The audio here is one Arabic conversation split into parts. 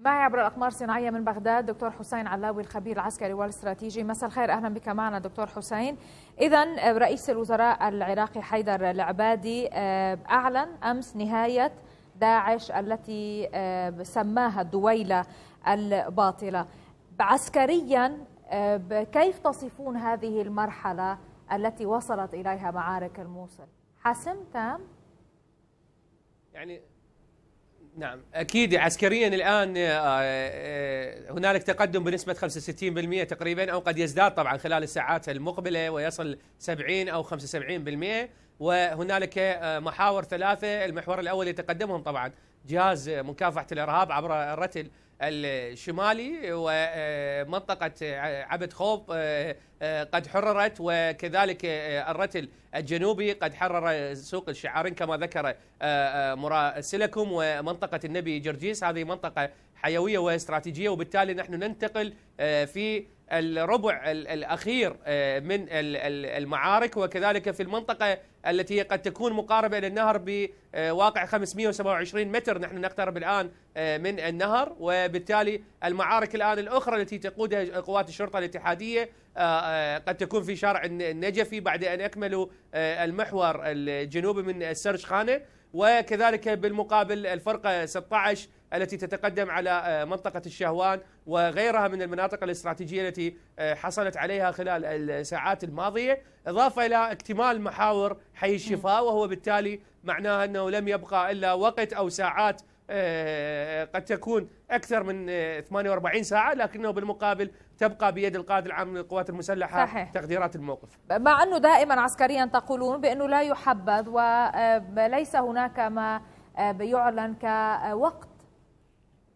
معي عبر الأقمار الصناعية من بغداد دكتور حسين علاوي الخبير العسكري والاستراتيجي. مساء الخير. أهلا بك معنا دكتور حسين. إذا رئيس الوزراء العراقي حيدر العبادي آه، أعلن أمس نهاية داعش التي آه، سماها الدويلة الباطلة. عسكريا آه، كيف تصفون هذه المرحلة التي وصلت إليها معارك الموصل؟ حسم تام؟ يعني نعم. أكيد عسكريا الآن آه، آه، هنالك تقدم بنسبة 65% تقريبا أو قد يزداد طبعا خلال الساعات المقبلة ويصل 70 أو 75% وهنالك آه، محاور ثلاثة المحور الأول يتقدمهم طبعا. جهاز مكافحة الإرهاب عبر الرتل الشمالي ومنطقة عبد خوب قد حررت وكذلك الرتل الجنوبي قد حرر سوق الشعارين كما ذكر مراسلكم ومنطقة النبي جرجيس. هذه منطقة حيوية واستراتيجية وبالتالي نحن ننتقل في الربع الأخير من المعارك وكذلك في المنطقة التي قد تكون مقاربة إلى النهر بواقع 527 متر. نحن نقترب الآن من النهر وبالتالي المعارك الآن الأخرى التي تقودها قوات الشرطة الاتحادية قد تكون في شارع النجفي بعد أن أكملوا المحور الجنوبي من السرج خانة. وكذلك بالمقابل الفرقة 16 التي تتقدم على منطقة الشهوان وغيرها من المناطق الاستراتيجية التي حصلت عليها خلال الساعات الماضية. إضافة إلى اكتمال محاور حي الشفاء وهو بالتالي معناه أنه لم يبقى إلا وقت أو ساعات قد تكون أكثر من 48 ساعة لكنه بالمقابل تبقى بيد القائد العام للقوات المسلحة صحيح. تقديرات الموقف. مع أنه دائما عسكريا تقولون بأنه لا يحبذ وليس هناك ما يعلن كوقت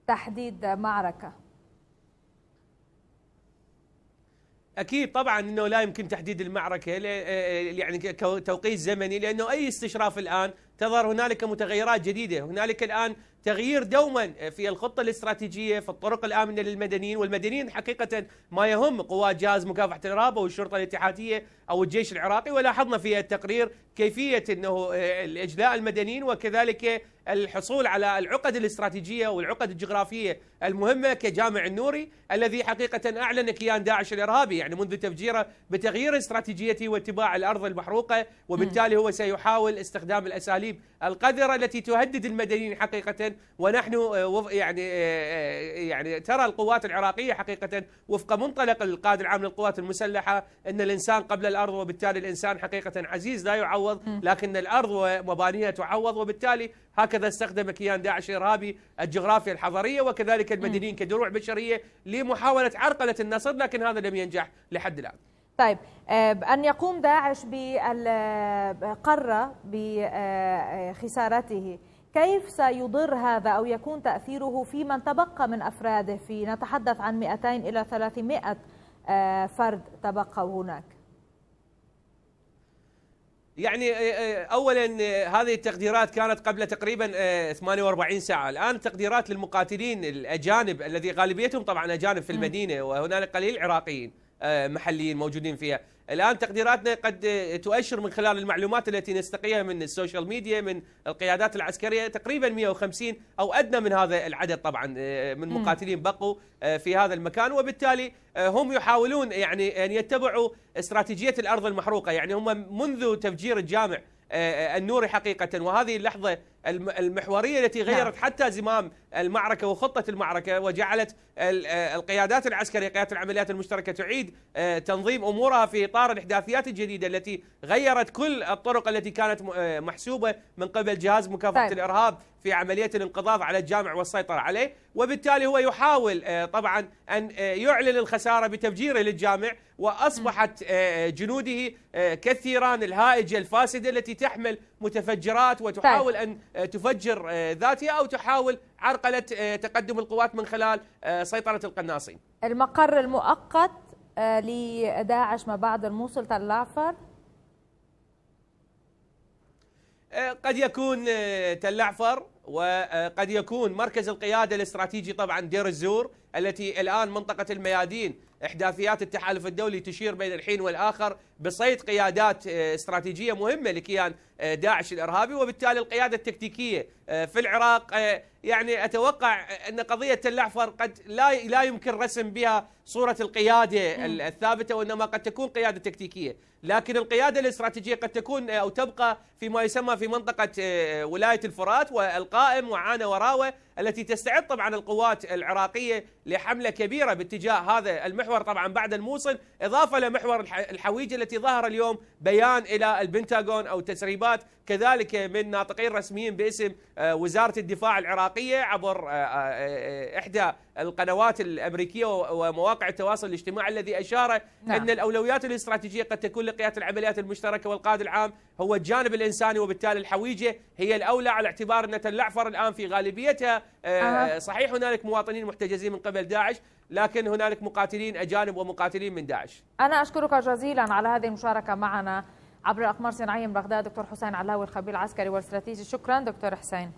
تحديد معركة. أكيد طبعا إنه لا يمكن تحديد المعركة يعني كتوقيت زمني لأنه أي استشراف الآن تظهر هنالك متغيرات جديدة، هنالك الآن تغيير دوما في الخطة الاستراتيجية في الطرق الآمنة للمدنيين والمدنيين حقيقة ما يهم قوات جهاز مكافحة الارهاب أو الشرطه الاتحادية أو الجيش العراقي ولاحظنا في التقرير كيفية إنه الإجلاء المدنيين وكذلك الحصول على العقد الاستراتيجية والعقد الجغرافية المهمة كجامع النوري الذي حقيقة أعلن كيان داعش الإرهابي يعني منذ تفجيره بتغيير استراتيجيته واتباع الأرض المحروقة وبالتالي هو سيحاول استخدام الأساليب القذرة التي تهدد المدنيين ونحن يعني يعني ترى القوات العراقية حقيقة وفق منطلق القائد العام للقوات المسلحة إن الإنسان قبل الأرض وبالتالي الإنسان حقيقة عزيز لا يعوض لكن الأرض ومبانيها تعوض وبالتالي هكذا استخدم كيان داعش الارهابي الجغرافيا الحضريه وكذلك المدنيين كدروع بشرية لمحاولة عرقلة النصر لكن هذا لم ينجح لحد الآن. طيب أن يقوم داعش بقرة بخسارته. كيف سيضر هذا أو يكون تأثيره في من تبقى من أفراده؟ في نتحدث عن 200 إلى 300 فرد تبقوا هناك. يعني اولا هذه التقديرات كانت قبل تقريبا 48 ساعة، الآن تقديرات للمقاتلين الأجانب الذي غالبيتهم طبعا أجانب في المدينة وهنالك قليل عراقيين. محليين موجودين فيها. الآن تقديراتنا قد تؤشر من خلال المعلومات التي نستقيها من ال social media من القيادات العسكرية. تقريبا 150 أو أدنى من هذا العدد طبعا من مقاتلين بقوا في هذا المكان. وبالتالي هم يحاولون يعني أن يتبعوا استراتيجية الأرض المحروقة. يعني هم منذ تفجير الجامع النوري حقيقة. وهذه اللحظة المحورية التي غيرت حتى زمام المعركة وخطة المعركة وجعلت القيادات العسكرية قيادة العمليات المشتركة تعيد تنظيم أمورها في إطار الإحداثيات الجديدة التي غيرت كل الطرق التي كانت محسوبة من قبل جهاز مكافحة طيب. الإرهاب في عملية الانقضاض على الجامع والسيطرة عليه وبالتالي هو يحاول طبعا أن يعلن الخسارة بتفجيره للجامع وأصبحت جنوده كالثيران الهائجة الفاسدة التي تحمل متفجرات وتحاول طيب. أن تفجر ذاتها أو تحاول عرقلة تقدم القوات من خلال سيطرة القناصين المقر المؤقت لداعش ما بعد الموصل تل العفر قد يكون تل عفر وقد يكون مركز القيادة الاستراتيجي طبعا دير الزور التي الآن منطقة الميادين إحداثيات التحالف الدولي تشير بين الحين والآخر بصيد قيادات استراتيجية مهمة لكيان داعش الإرهابي وبالتالي القيادة التكتيكية في العراق يعني أتوقع أن قضية تل قد لا لا يمكن رسم بها صورة القيادة الثابتة وإنما قد تكون قيادة تكتيكية، لكن القيادة الاستراتيجية قد تكون أو تبقى فيما يسمى في منطقة ولاية الفرات والقائم وعانه وراوة التي تستعد طبعا القوات العراقية لحملة كبيرة باتجاه هذا المحور. طبعا بعد الموصل إضافة لمحور الحويجة التي ظهر اليوم بيان إلى البنتاغون أو تسريبات كذلك من ناطقين رسميين باسم وزارة الدفاع العراقية عبر إحدى القنوات الأمريكية ومواقع التواصل الاجتماعي الذي أشار نعم. إن الأولويات الاستراتيجية قد تكون لقيادة العمليات المشتركة والقائد العام هو الجانب الإنساني وبالتالي الحويجة هي الأولى على اعتبار أن تل الآن في غالبيتها. صحيح هنالك مواطنين محتجزين من قبل داعش لكن هنالك مقاتلين أجانب ومقاتلين من داعش. أنا أشكرك جزيلا على هذه المشاركة معنا عبر الأقمار صناعيه من بغداد دكتور حسين علاوي الخبير العسكري والاستراتيجي شكرا دكتور حسين.